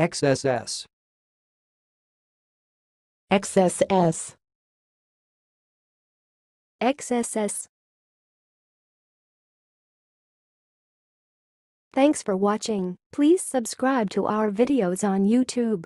XSS. XSS. XSS. Thanks for watching. Please subscribe to our videos on YouTube.